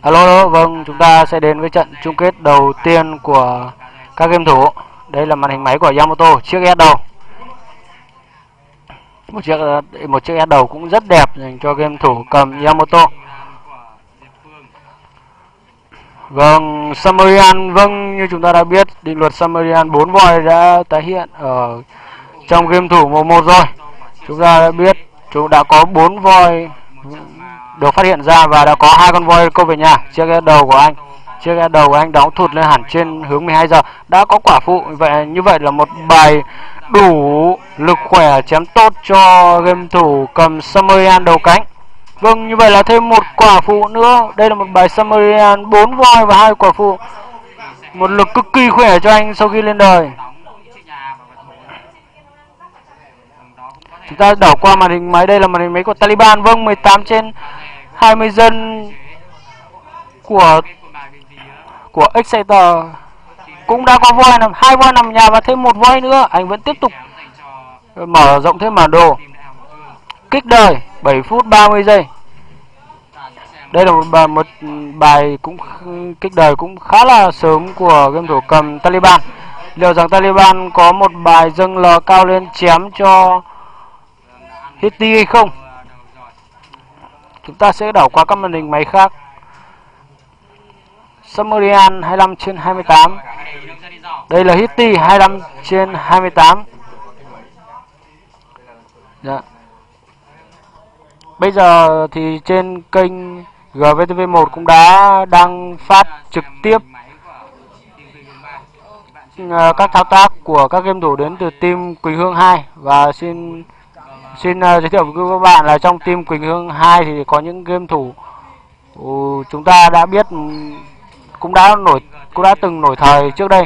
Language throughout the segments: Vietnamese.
Alo, alo, vâng, chúng ta sẽ đến với trận chung kết đầu tiên của các game thủ. Đây là màn hình máy của Yamato, chiếc S đầu. Một chiếc một chiếc S đầu cũng rất đẹp dành cho game thủ cầm Yamato. Vâng, Samarian, vâng, như chúng ta đã biết, định luật Samarian 4 voi đã tái hiện ở trong game thủ mùa 1 rồi. Chúng ta đã biết chúng đã có 4 voi được phát hiện ra và đã có hai con voi câu về nhà. Chiếc đầu của anh, chiếc đầu của anh đóng thụt lên hẳn trên hướng 12 giờ. Đã có quả phụ. Vậy như vậy là một bài đủ lực khỏe chém tốt cho game thủ cầm Samarian đầu cánh. Vâng như vậy là thêm một quả phụ nữa. Đây là một bài Samarian 4 voi và hai quả phụ. Một lực cực kỳ khỏe cho anh sau khi lên đời. Chúng ta đảo qua màn hình máy. Đây là màn hình máy của Taliban. Vâng 18 trên 20 dân của của Exciter cũng đã có voi nằm hai voi nằm nhà và thêm một voi nữa. Anh vẫn tiếp tục mở rộng thêm bản đồ. Kích đời 7 phút 30 giây. Đây là một bài, một bài cũng kích đời cũng khá là sớm của game thủ cầm Taliban. Liệu rằng Taliban có một bài dâng lò cao lên chém cho Hitty hay không? Chúng ta sẽ đảo qua các màn hình máy khác. Sumerian 25 trên 28 đây là Hitty 25 trên 28 dạ. bây giờ thì trên kênh GVTV1 cũng đã đang phát trực tiếp à, các thao tác của các game thủ đến từ team Quỳnh Hương 2 và xin Xin uh, giới thiệu với các bạn là trong team Quỳnh Hương 2 thì có những game thủ uh, chúng ta đã biết ừ, cũng đã nổi cũng đã từng nổi thời trước đây.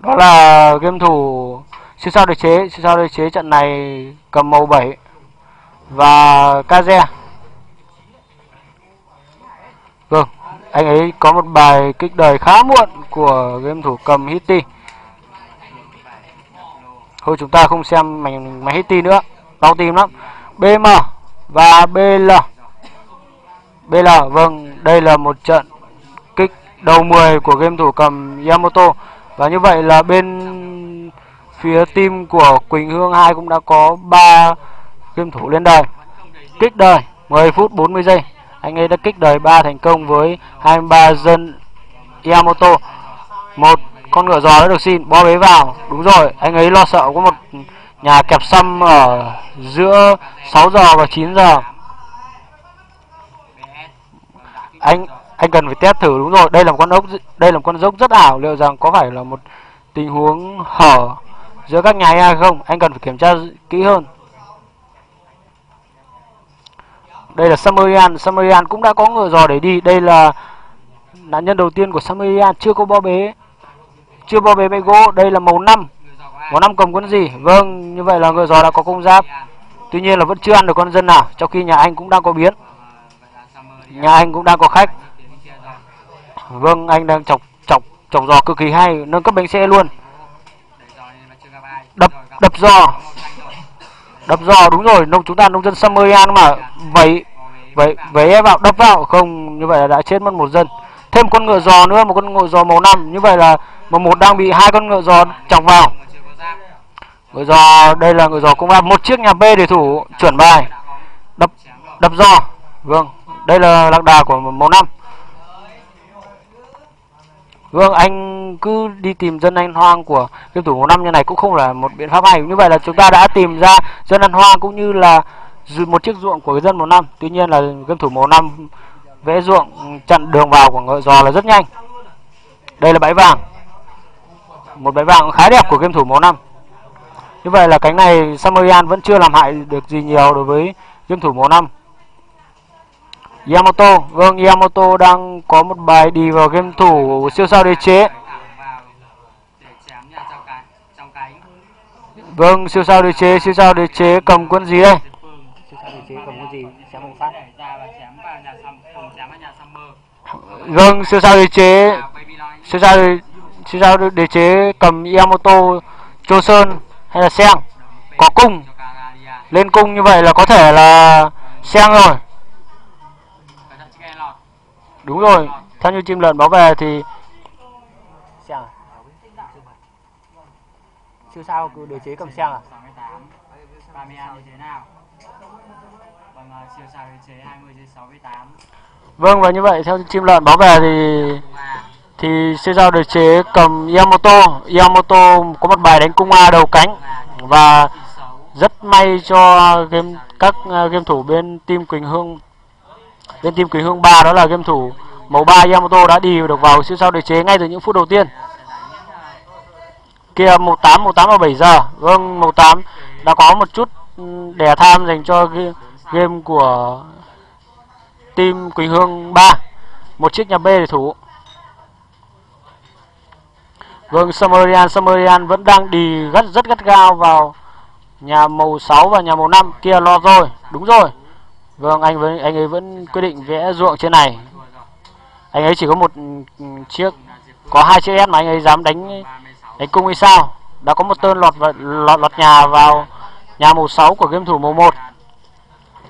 Đó là game thủ siêu sao đế chế, siêu sao đế chế trận này cầm màu 7 và Kaze. Vâng, anh ấy có một bài kích đời khá muộn của game thủ cầm Hitty. Thôi chúng ta không xem mảnh máy Hitty nữa khó tim lắm. BM và BL BL vâng đây là một trận kích đầu 10 của game thủ cầm Yamato. Và như vậy là bên phía team của Quỳnh Hương 2 cũng đã có 3 game thủ lên đời kích đời 10 phút 40 giây. Anh ấy đã kích đời 3 thành công với 23 dân Yamato. Một con ngựa giò đã được xin bo bế vào. Đúng rồi, anh ấy lo sợ có một nhà kẹp xăm ở giữa 6 giờ và 9 giờ. Anh anh cần phải test thử, đúng rồi. Đây là một con ốc, đây là một con dốc rất ảo. Liệu rằng có phải là một tình huống hở giữa các nhà hay không? Anh cần phải kiểm tra kỹ hơn. Đây là Samarian Samarian cũng đã có ngựa giò để đi. Đây là nạn nhân đầu tiên của Samarian chưa có bo bế. Chưa bo bế bê gỗ đây là màu 5 Món năm cầm con gì? Vâng như vậy là ngựa giò đã có công giáp. Tuy nhiên là vẫn chưa ăn được con dân nào, trong khi nhà anh cũng đang có biến. Nhà anh cũng đang có khách. Vâng anh đang chọc chọc chọc giò cực kỳ hay, nâng cấp bánh xe luôn. Đập đập giò. Đập giò, đúng rồi, nông, chúng ta nông dân Samoyan mà. Vậy vậy vậy vào đập vào. Không, như vậy là đã chết mất một dân. Thêm con ngựa giò nữa, một con ngựa giò màu năm. Như vậy là mà một đang bị hai con ngựa giò chọc vào. Người giò, đây là người giò cũng là một chiếc nhà b để thủ, chuẩn bài. Đập đập giò. Vâng đây là lạc đà của màu năm. Vâng anh cứ đi tìm dân anh hoang của game thủ màu năm như này cũng không là một biện pháp hay. Như vậy là chúng ta đã tìm ra dân ăn hoang cũng như là một chiếc ruộng của người dân màu năm. Tuy nhiên là game thủ màu năm vẽ ruộng, chặn đường vào của ngựa giò là rất nhanh. Đây là bãi vàng. Một bãi vàng khá đẹp của game thủ màu năm như vậy là cánh này Samoyan vẫn chưa làm hại được gì nhiều đối với game thủ mùa năm. Yamato vâng Yamato đang có một bài đi vào game thủ siêu sao đế chế. Vâng siêu sao đế chế, siêu sao đế chế cầm quân gì đây? Siêu sao đế chế cầm quân gì chém một phát vâng siêu sao đế chế siêu sao siêu sao đế chế cầm Yamato Chosun hay là xeng có cung. Lên cung như vậy là có thể là xeng rồi. Đúng rồi. Theo như chim lợn báo về thì xeng à? siêu sao cứ đối chế cầm xeng à? Vâng và như vậy, theo chim lợn báo về thì thì sẽ giao được chế cầm Yamamoto Yamamoto có một bài đánh cung A đầu cánh. Và rất may cho game, các à, game thủ bên team Quỳnh Hương bên team Quỳnh Hương 3 đó là game thủ màu 3 Yamamoto đã đi được vào siêu sao đề chế ngay từ những phút đầu tiên. Kia màu 8 màu 8 và 7 giờ. Vâng màu 8 đã có một chút ừ, đè tham dành cho game của team Quỳnh Hương 3 một chiếc nhà B để thủ vâng Samarian Samarian vẫn đang đi rất rất gắt gao vào nhà màu 6 và nhà màu 5 kia lo rồi, đúng rồi. Vâng anh vẫn, anh ấy vẫn quyết định vẽ ruộng trên này. Anh ấy chỉ có một ừ, chiếc, có hai chiếc S mà anh ấy dám đánh đánh cung hay sao? Đã có một tên lọt và lọt lọt nhà vào nhà màu 6 của game thủ màu 1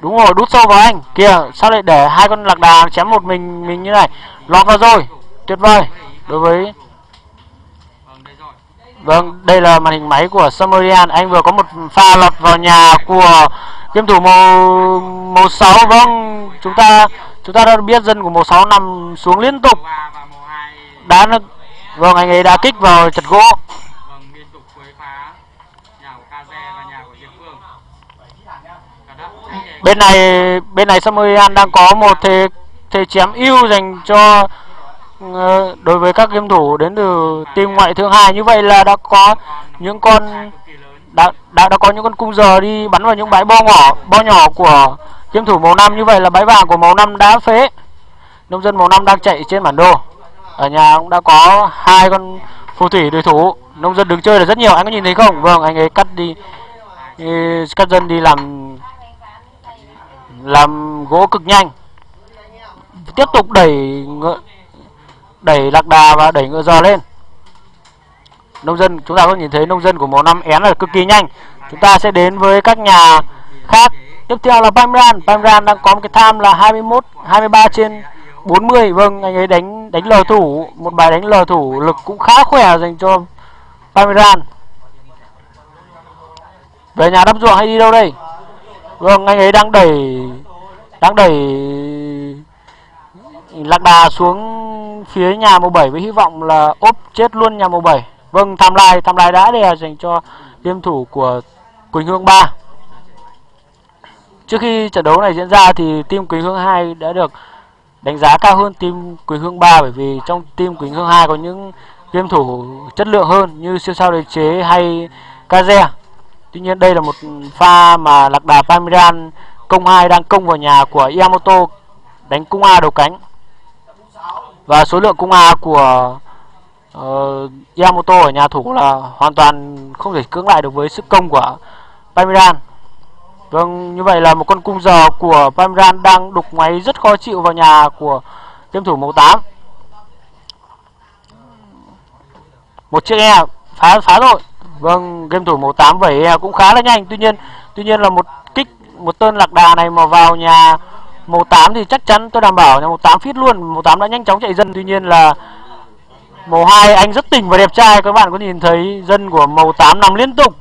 đúng rồi, đút sâu vào anh. Kìa sao lại để hai con lạc đà chém một mình mình như này? Lọt vào rồi, tuyệt vời. Đối với Vâng, đây là màn hình máy của Samarian. Anh vừa có một pha lọt vào nhà của game thủ màu màu 6. Vâng, chúng ta chúng ta đã biết dân của màu 6 nằm xuống liên tục. Màu 3 và màu 2 Đá nó Vâng, anh ấy đã kích vào chật gỗ. Vâng, Bên này bên này Samarian đang có một thế thế chém ưu dành cho Ờ, đối với các game thủ đến từ team ngoại thương hai như vậy là đã có những con đã, đã đã có những con cung giờ đi bắn vào những bãi bo nhỏ bo nhỏ của game thủ màu năm như vậy là bãi vàng của màu năm đã phế. Nông dân màu năm đang chạy trên bản đồ. Ở nhà cũng đã có hai con phù thủy đối thủ. Nông dân đứng chơi là rất nhiều anh có nhìn thấy không? Vâng anh ấy cắt đi cắt dân đi làm làm gỗ cực nhanh. Tiếp tục đẩy đẩy lạc đà và đẩy ngựa giò lên. Nông dân, chúng ta có nhìn thấy nông dân của màu năm én là cực kỳ nhanh. Chúng ta sẽ đến với các nhà khác. Tiếp theo là Pamran Pamran đang có một cái tham là 21 23 trên 40 vâng anh ấy đánh đánh lờ thủ, một bài đánh lờ thủ lực cũng khá khỏe dành cho Pamran về nhà đắp ruộng hay đi đâu đây? Vâng anh ấy đang đẩy đang đẩy lạc đà xuống phía nhà màu 7 với hy vọng là, ốp, chết luôn nhà màu 7 vâng tham lai tham lai đã đè dành cho game thủ của Quỳnh Hương 3 trước khi trận đấu này diễn ra thì team Quỳnh Hương 2 đã được đánh giá cao hơn team Quỳnh Hương 3 bởi vì trong team Quỳnh Hương 2 có những game thủ chất lượng hơn như siêu sao đế chế hay Kaze. Tuy nhiên đây là một pha mà lạc đà Pamiran công 2 đang công vào nhà của Yamamoto đánh cung A đầu cánh và số lượng cung A của ờ, uh, Yamamoto ở nhà thủ là hoàn toàn không thể cưỡng lại được với sức công của Pamiran vâng như vậy là một con cung giờ của Pamiran đang đục máy rất khó chịu vào nhà của game thủ màu 8 một chiếc e phá phá rồi. Vâng game thủ màu 8 vẩy e cũng khá là nhanh. Tuy nhiên tuy nhiên là một kích một tên lạc đà này mà vào nhà màu 8 thì chắc chắn tôi đảm bảo nhà màu 8 fit luôn. Màu 8 đã nhanh chóng chạy dân tuy nhiên là màu 2 anh rất tỉnh và đẹp trai. Các bạn có nhìn thấy dân của màu 8 nằm liên tục.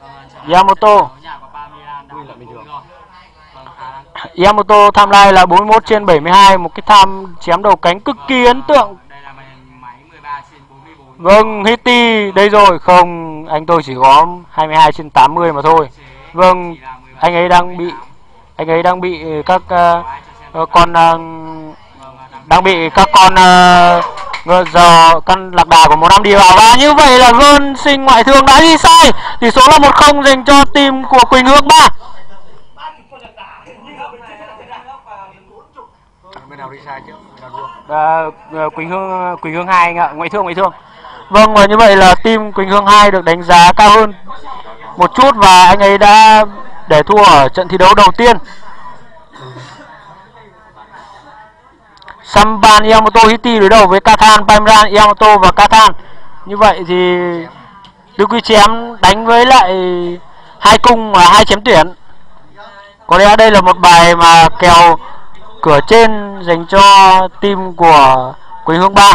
Vâng, trở Yamamoto. tham lai là 41 trên 72 một cái tham chém đầu cánh cực kỳ ấn tượng. Vâng, Hitty đây rồi. Không anh tôi chỉ có 22 trên 80 mà thôi. Vâng, anh ấy đang bị anh ấy đang bị các ờ, ờ, con ờ, đang bị các con uh, giờ con lạc đà của một năm đi vào. Và như vậy là Gơn sinh ngoại thương đã đi sai. Tỷ số là một không dành cho team của Quỳnh Hương 3 bên nào đi sai chứ? Bên nào đua à, Quỳnh Hương Quỳnh Hương 2 anh ạ, ngoại thương ngoại thương. Vâng và như vậy là team Quỳnh Hương 2 được đánh giá cao hơn một chút và anh ấy đã để thua ở trận thi đấu đầu tiên. Samban Yamamoto Hiti đối đầu với Kathan Baimran Yamamoto và Kathan. Như vậy thì Đức Quy chém đánh với lại hai cung và hai chém tuyển. có lẽ đây là một bài mà kèo cửa trên dành cho team của Quỳnh Hương Ba